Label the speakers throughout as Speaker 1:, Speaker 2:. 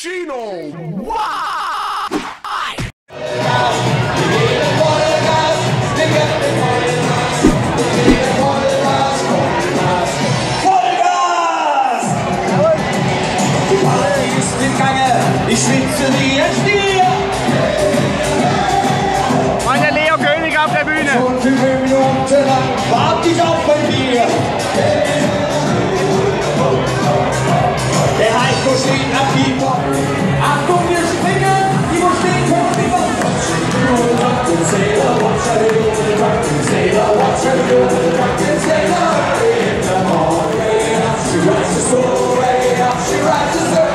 Speaker 1: Chino! Wow!
Speaker 2: Vollgas! Die Party ist im Gange, ich schwitze wie ein Stier.
Speaker 3: Und der Leo König auf der Bühne.
Speaker 2: Und fünf Minuten lang warte ich auf mein Bier. She
Speaker 3: rides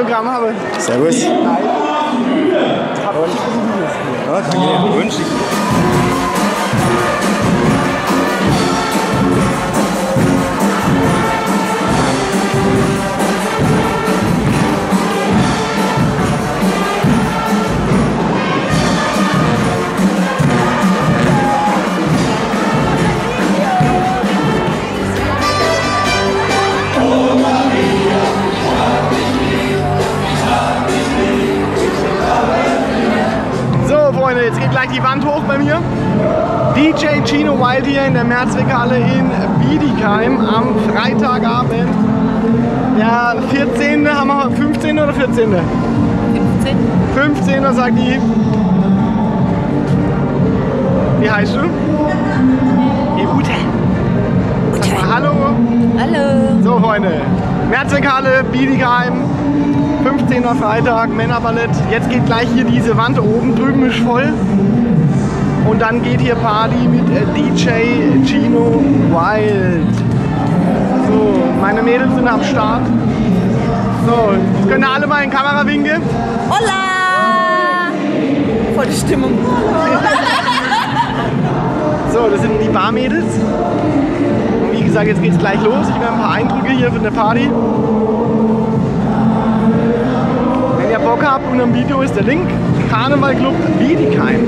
Speaker 3: Autogramm habe.
Speaker 4: Servus. Ja, danke. Wünsche ich.
Speaker 3: Freunde, jetzt geht gleich die Wand hoch bei mir. DJ Chino Wild hier in der Mehrzweckhalle in Biedigheim am Freitagabend. Der 14. haben wir 15. oder 14.?
Speaker 5: 15.
Speaker 3: 15. sagt die. Wie heißt du? Die Ute. Mal Hallo.
Speaker 5: Hallo.
Speaker 3: So, Freunde. Mehrzweckhalle, Biedigheim. 15. Freitag, Männerballett. Jetzt geht gleich hier diese Wand oben drüben ist voll. Und dann geht hier Party mit äh, DJ Gino Wild. So, meine Mädels sind am Start. So, jetzt könnt ihr alle mal in Kamera winken.
Speaker 5: Hola! Voll die Stimmung.
Speaker 3: So, das sind die Barmädels. Und wie gesagt, jetzt geht's gleich los. Ich habe ein paar Eindrücke hier von der Party. Video ist der Link. Karneval Club Bietigheim.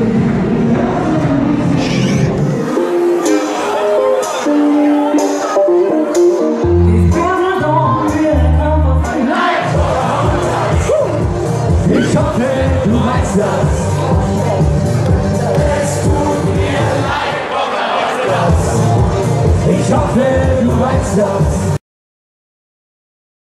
Speaker 2: Ich hoffe, du weißt das. Es tut mir leid, Ich hoffe, du weißt das.